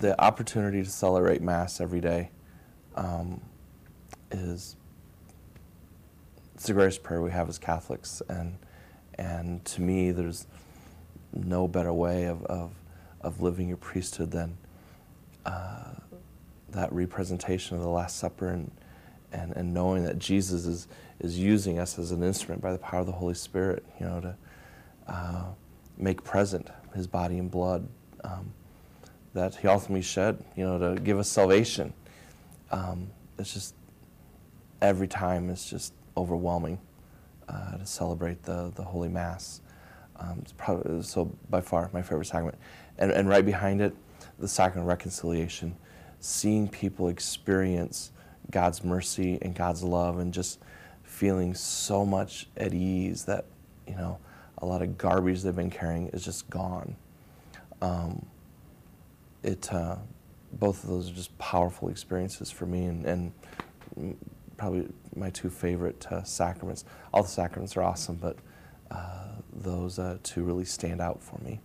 the opportunity to celebrate Mass every day um, is it's the greatest prayer we have as Catholics, and and to me, there's no better way of of, of living your priesthood than uh, that representation of the Last Supper and, and and knowing that Jesus is is using us as an instrument by the power of the Holy Spirit, you know, to uh, make present His body and blood um, that He ultimately shed, you know, to give us salvation. Um, it's just every time it's just overwhelming uh, to celebrate the, the Holy Mass. Um, it's probably so by far my favorite sacrament, and and right behind it, the sacrament of reconciliation, seeing people experience God's mercy and God's love, and just feeling so much at ease that you know a lot of garbage they've been carrying is just gone. Um, it uh, both of those are just powerful experiences for me, and, and probably my two favorite uh, sacraments. All the sacraments are awesome, but uh, those uh, two really stand out for me.